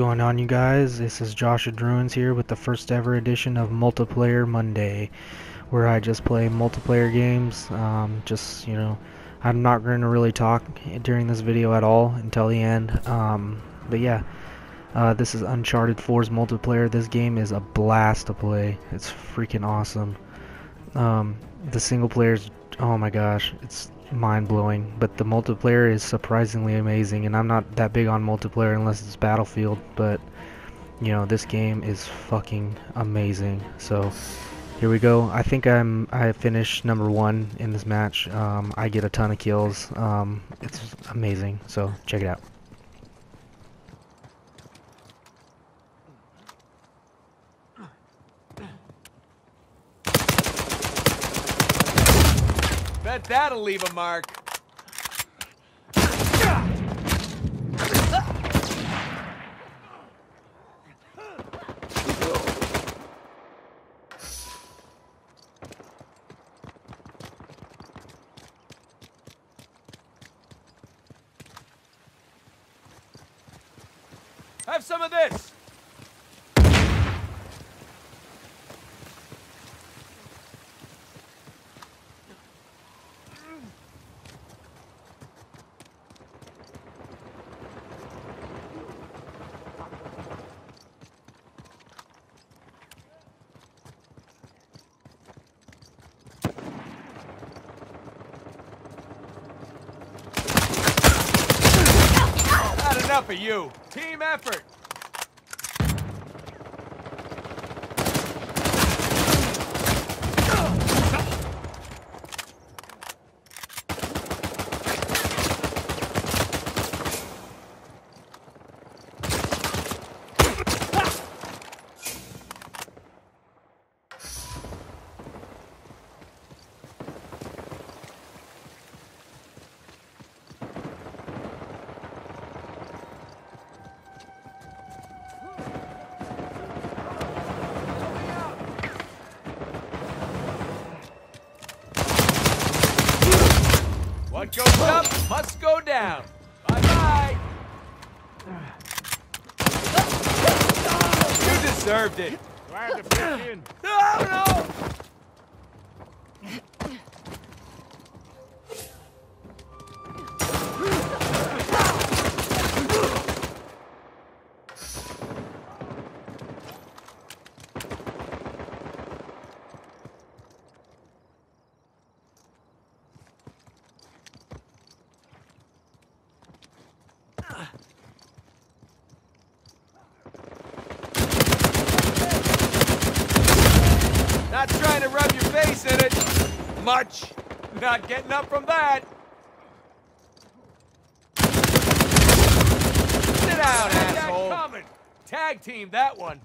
going on, you guys? This is Joshinruins here with the first ever edition of Multiplayer Monday, where I just play multiplayer games. Um, just, you know, I'm not going to really talk during this video at all until the end. Um, but yeah, uh, this is Uncharted 4's multiplayer. This game is a blast to play. It's freaking awesome. Um, the single player's, oh my gosh, it's mind-blowing but the multiplayer is surprisingly amazing and I'm not that big on multiplayer unless it's Battlefield but you know this game is fucking amazing. So here we go. I think I'm I finished number one in this match. Um, I get a ton of kills. Um, it's amazing. So check it out Bet that'll leave a mark. Have some of this! Not enough of you. Team effort. What goes up must go down. Bye-bye. You deserved it. Glad to pitch in. No, no! Not trying to rub your face in it. Much. Not getting up from that. Sit down, asshole. Tag team that one.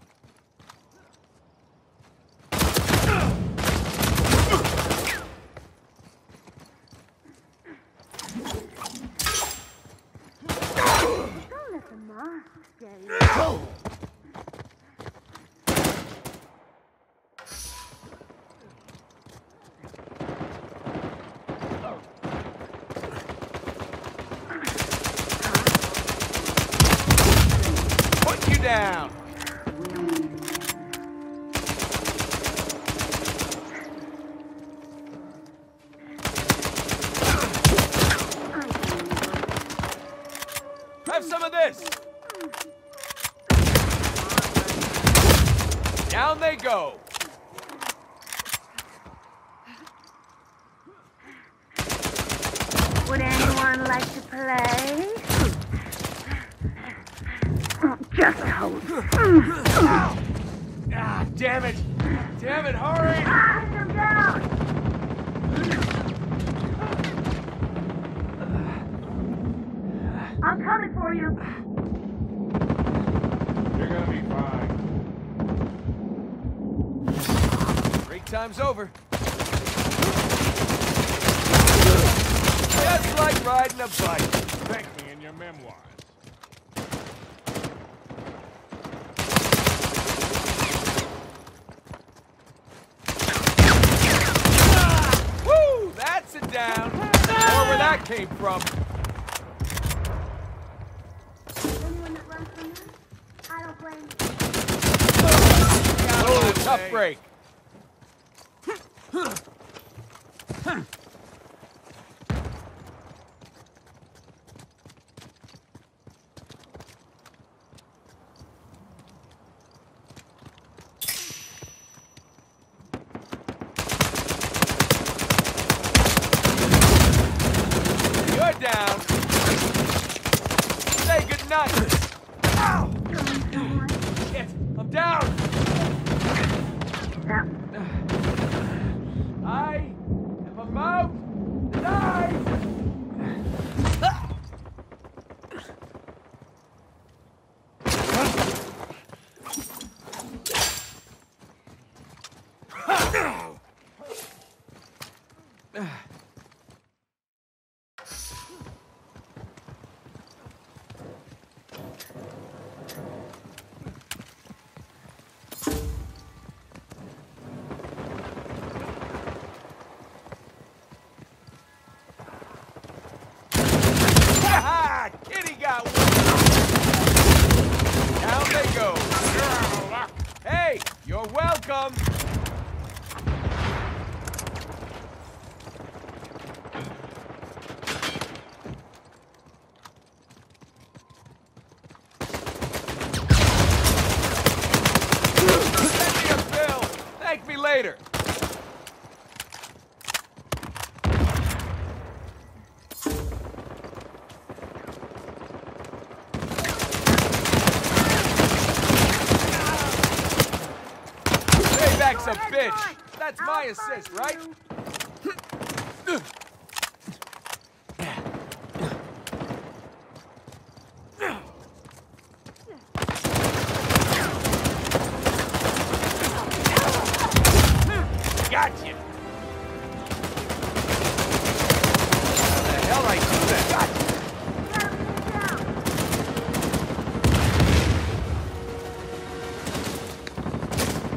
Down. Have some of this. Down they go. Would anyone like to play? Oh, just hold. Ah, damn it. Damn it, hurry. Knock him down! I'm coming for you. You're gonna be fine. Break time's over. Just like riding a bike. Thank me in your memoirs. Woo! That's a down. Or where that came from. Anyone that runs from you? airplane. Oh, tough break. You're down. Say goodnight. Ow! Shit, I'm down. I am about to die. Ha! Kitty got one. Down they go. You're out of luck. Welcome. Send me a bill. Thank me later. Payback's a bitch. That's my assist, right? Gotcha. How the hell I do that?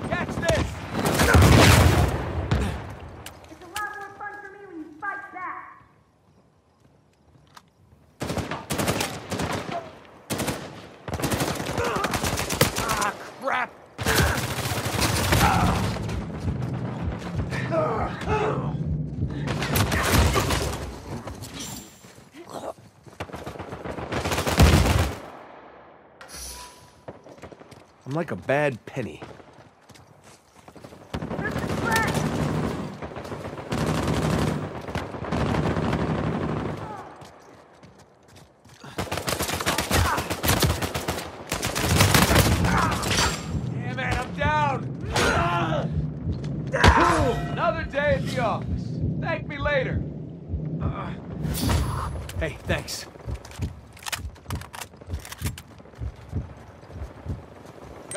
Catch this. It's a lot more fun for me when you fight back. Ah, crap. I'm like a bad penny. There's the flag. Damn it, I'm down. Another day at the office. Thank me later. Uh, hey, thanks.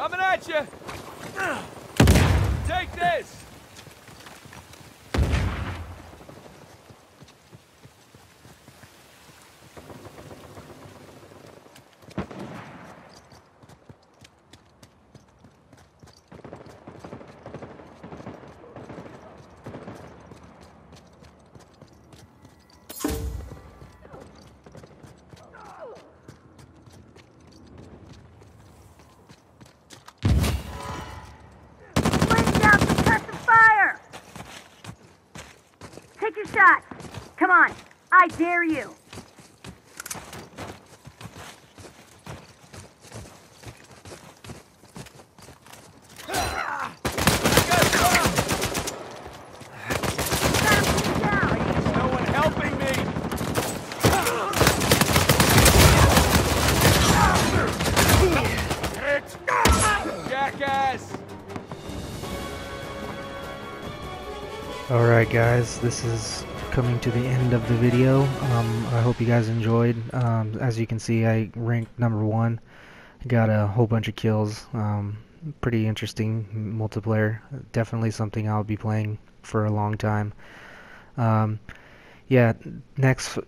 Coming at you. Take this. Take your shot. Come on. I dare you. Alright guys, this is coming to the end of the video. Um, I hope you guys enjoyed. Um, as you can see, I ranked number one. Got a whole bunch of kills. Um, pretty interesting multiplayer. Definitely something I'll be playing for a long time. Um, yeah, next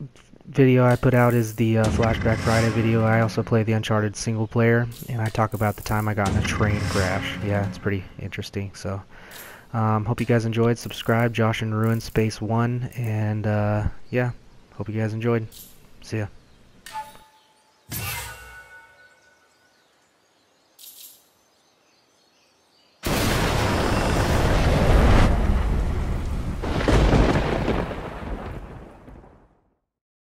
video I put out is the uh, Flashback Friday video. I also play the Uncharted single player, and I talk about the time I got in a train crash. Yeah, it's pretty interesting. So. Um, hope you guys enjoyed. Subscribe, Josh and Ruin Space One, and uh, yeah, hope you guys enjoyed. See ya.